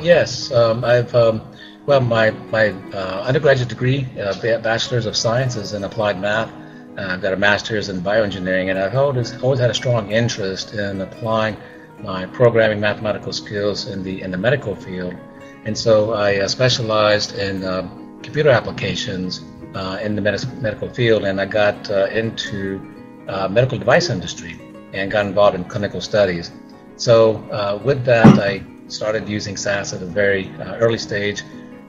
yes, um, I've um, well, my my uh, undergraduate degree, uh, bachelor's of sciences in applied math. Uh, I've got a master's in bioengineering, and I've always always had a strong interest in applying my programming mathematical skills in the in the medical field. And so I uh, specialized in uh, computer applications uh, in the medical field, and I got into medical device industry and got involved in clinical studies. So with that, I started using SAS at a very uh, early stage,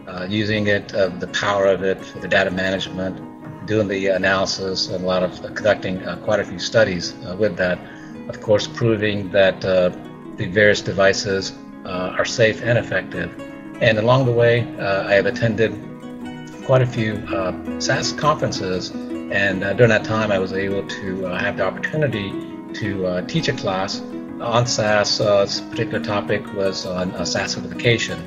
uh, using it, uh, the power of it for the data management, doing the analysis and a lot of uh, conducting uh, quite a few studies uh, with that. Of course, proving that the various devices are safe and effective. And along the way, I have attended quite a few SAS conferences, and during that time, I was able to have the opportunity to teach a class on SAS. this particular topic was on SAS certification.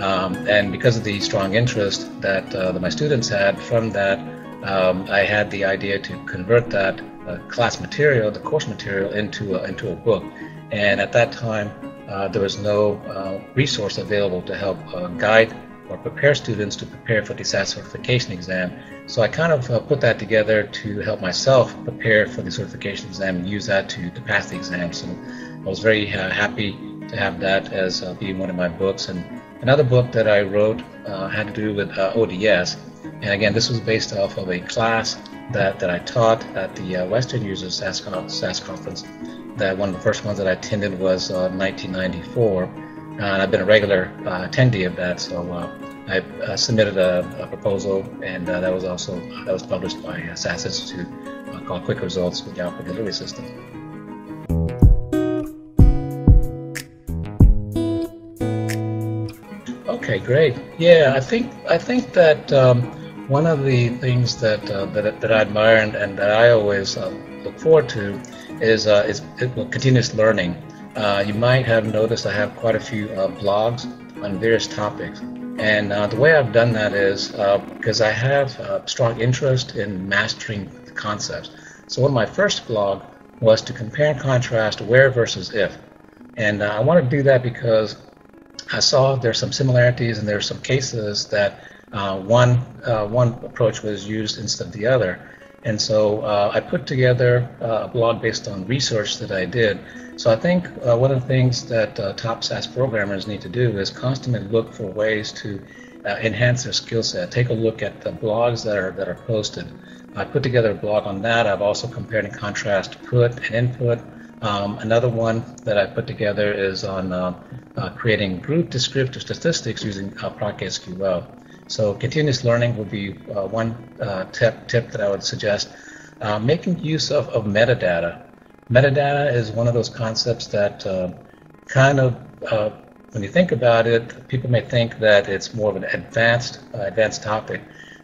Um, and because of the strong interest that, uh, that my students had from that, um, I had the idea to convert that uh, class material, the course material, into a, into a book. And at that time, uh, there was no uh, resource available to help uh, guide or prepare students to prepare for the SAS certification exam. So I kind of uh, put that together to help myself prepare for the certification exam and use that to, to pass the exam. So I was very uh, happy to have that as being one of my books. And another book that I wrote had to do with ODS. And again, this was based off of a class that, that I taught at the uh, Western Users SAS, SAS, conference. That one of the first ones that I attended was uh, 1994, and I've been a regular uh, attendee of that. So uh, I uh, submitted a, a, proposal, and uh, that was also that was published by SAS Institute called Quick Results with the Output Delivery System. Okay, great. Yeah, I think I think that um, one of the things that uh, that, that I admire and, and that I always uh, look forward to is uh, is continuous learning. Uh, you might have noticed I have quite a few uh, blogs on various topics, and uh, the way I've done that is because I have a strong interest in mastering concepts. So one of my first blog was to compare and contrast where versus if, and I want to do that because I saw there's some similarities and there's some cases that uh, one uh, one approach was used instead of the other. And so uh, I put together uh, a blog based on research that I did. So I think uh, one of the things that uh, top SAS programmers need to do is constantly look for ways to enhance their skill set. Take a look at the blogs that are that are posted. I put together a blog on that. I've also compared and contrast put and input. Um, another one that I put together is on uh, uh, creating group descriptive statistics using uh, ProcSQL. So continuous learning would be uh, one uh, tip, tip that I would suggest. Uh, making use of, of metadata. Metadata is one of those concepts that kind of, when you think about it, people may think that it's more of an advanced, advanced topic.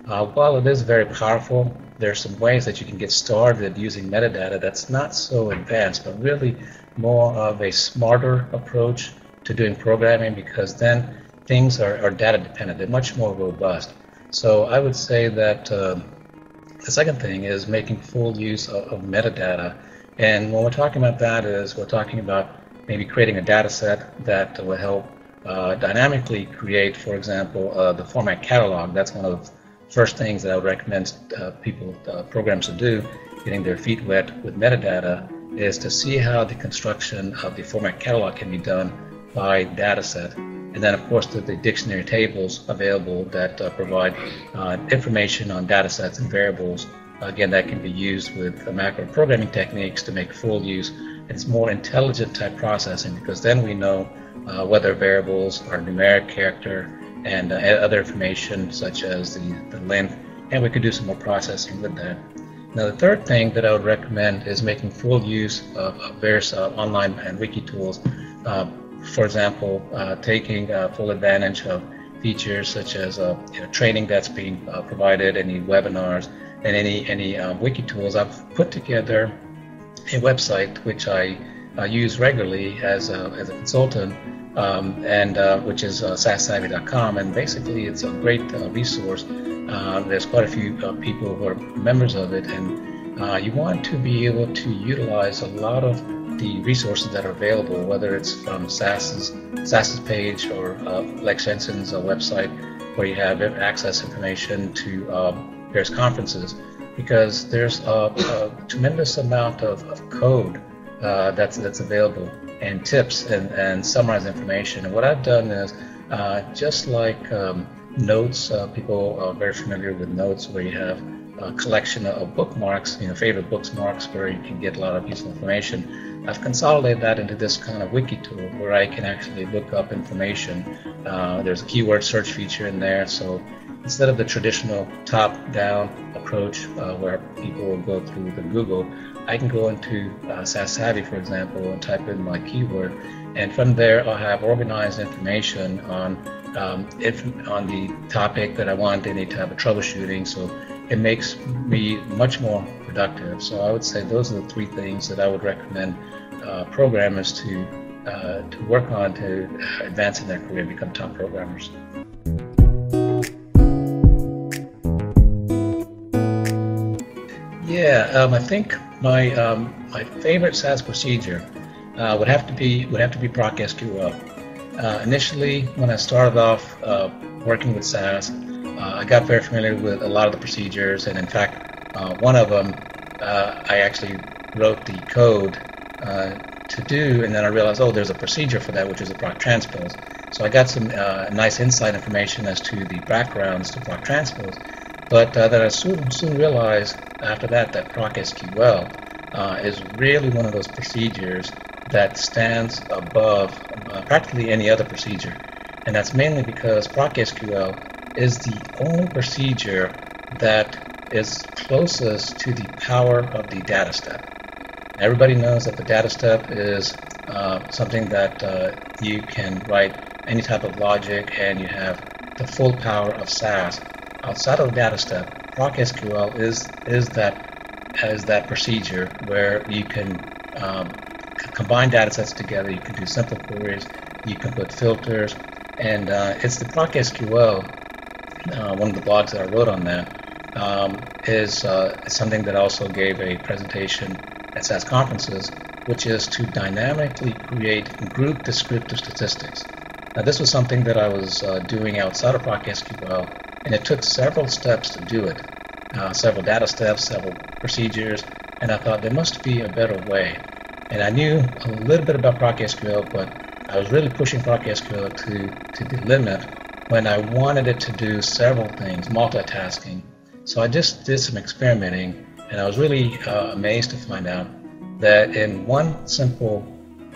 while it is very powerful, there are some ways that you can get started using metadata that's not so advanced, but really more of a smarter approach to doing programming because then things are, are data dependent. They're much more robust. So I would say that uh, the second thing is making full use of, of, metadata. And when we're talking about that is we're talking about maybe creating a data set that will help uh, dynamically create, for example, uh, the format catalog. That's one of the first things that I would recommend uh, people, uh, programs to do, getting their feet wet with metadata, is to see how the construction of the format catalog can be done by dataset. And then, of course, the, the dictionary tables available that uh, provide uh, information on datasets and variables. Again, that can be used with macro programming techniques to make full use. It's more intelligent type processing because then we know uh, whether variables are numeric character, and uh, other information such as the, the length, and we could do some more processing with that. Now, the third thing that I would recommend is making full use of, of various uh, online and wiki tools. Uh, for example, uh, taking uh, full advantage of features such as uh, you know, training that's being provided, any webinars, and any any wiki tools. I've put together a website which I use regularly as a, as a consultant um, and uh, which is uh, sassavvy.com. And basically, it's a great uh, resource. Uh, there's quite a few uh, people who are members of it, and uh, you want to be able to utilize a lot of the resources that are available, whether it's from SAS's, SAS's page or uh, uh, website, where you have access information to um, various conferences, because there's a, a tremendous amount of, of code uh, that's that's available and tips and, and summarized information. And what I've done is uh, just like um, notes, uh, people are very familiar with notes where you have a collection of bookmarks, you know, favorite bookmarks where you can get a lot of useful information. I've consolidated that into this kind of wiki tool where I can actually look up information. Uh, there's a keyword search feature in there, so instead of the traditional top-down approach uh, where people will go through the Google, I can go into uh, SAS Savvy, for example, and type in my keyword, and from there I'll have organized information on um, if on the topic that I want, any type of troubleshooting. So it makes me much more productive. So I would say those are the three things that I would recommend uh, programmers to uh, to work on to advance in their career, become top programmers. Yeah, um, I think my um, my favorite SAS procedure uh, would have to be would have to be ProcSQL. Uh, initially, when I started off uh, working with SAS, uh, I got very familiar with a lot of the procedures, and in fact, uh, one of them uh, I actually wrote the code uh, to do, and then I realized, oh, there's a procedure for that, which is a proc transpose. So I got some nice insight information as to the backgrounds to proc transpose, but then I soon, soon realized after that that ProcSQL is really one of those procedures that stands above uh, practically any other procedure. And that's mainly because ProcSQL is the only procedure that is closest to the power of the data step. Everybody knows that the data step is uh, something that uh, you can write any type of logic and you have the full power of SAS. Outside of the data step, ProcSQL is is that is that procedure where you can um, combine data sets together. You can do simple queries. You can put filters. And uh, it's the ProcSQL, uh, one of the blogs that I wrote on that, um, is uh, something that also gave a presentation at SAS conferences, which is to dynamically create group descriptive statistics. Now, this was something that I was uh, doing outside of ProcSQL, and it took several steps to do it, uh, several data steps, several procedures, and I thought there must be a better way. And I knew a little bit about ProcSQL, but I was really pushing ProcSQL to, to the limit when I wanted it to do several things, multitasking. So I just did some experimenting, and I was really uh, amazed to find out that in one simple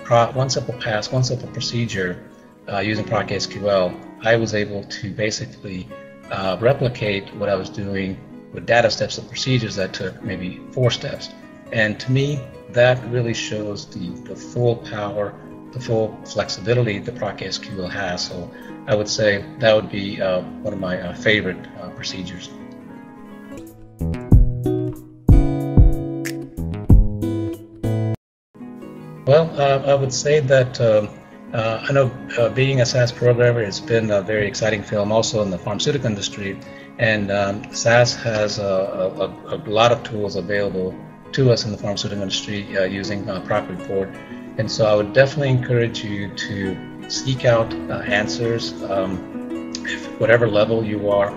one simple pass, one simple procedure uh, using ProcSQL, I was able to basically uh, replicate what I was doing with data steps and procedures that took maybe four steps. And to me, that really shows the, the full power, the full flexibility the ProcSQL has. So I would say that would be uh, one of my uh, favorite uh, procedures. Well, uh, I would say that um, uh, I know uh, being a SAS programmer, it's been a very exciting film also in the pharmaceutical industry. And um, SAS has a, a, a, lot of tools available to us in the pharmaceutical industry uh, using uh, Proc Report. And so I would definitely encourage you to seek out uh, answers, um, whatever level you are,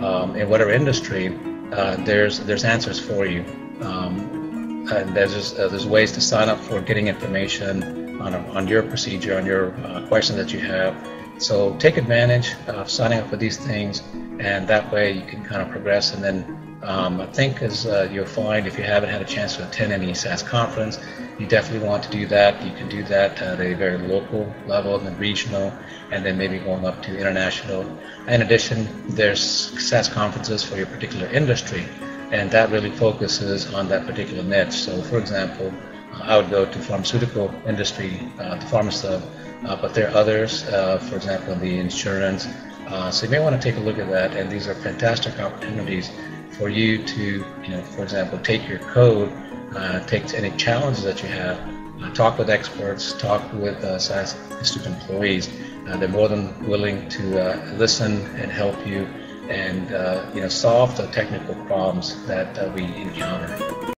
um, in whatever industry, uh, there's there's answers for you. Um, and there's uh, there's ways to sign up for getting information on, on your procedure, on your question that you have. So take advantage of signing up for these things, and that way you can kind of progress and then um, I think as uh, you'll find, if you haven't had a chance to attend any SAS conference, you definitely want to do that. You can do that at a very local level and then regional, and then maybe going up to international. In addition, there's SAS conferences for your particular industry, and that really focuses on that particular niche. So, for example, I would go to pharmaceutical industry, uh, the PharmaSUG, uh, but there are others, uh, for example, the insurance. Uh, so you may want to take a look at that, and these are fantastic opportunities for you to, you know, for example, take your code, uh, take any challenges that you have, uh, talk with experts, talk with uh, SAS Institute employees. Uh, they're more than willing to uh, listen and help you and, uh, you know, solve the technical problems that we encounter.